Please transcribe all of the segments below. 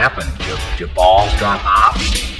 happen? Do do your balls drop off?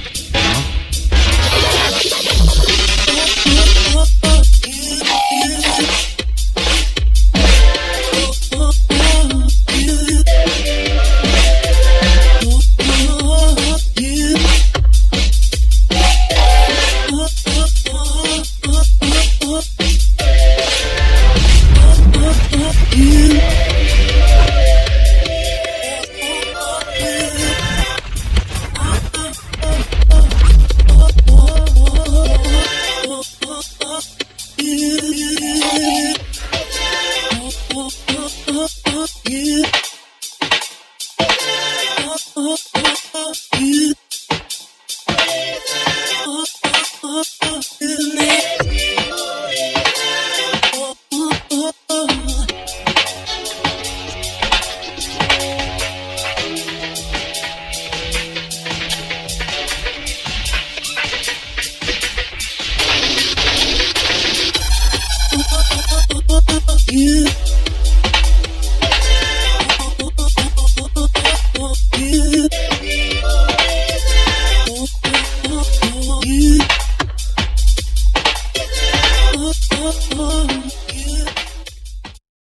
You Oh.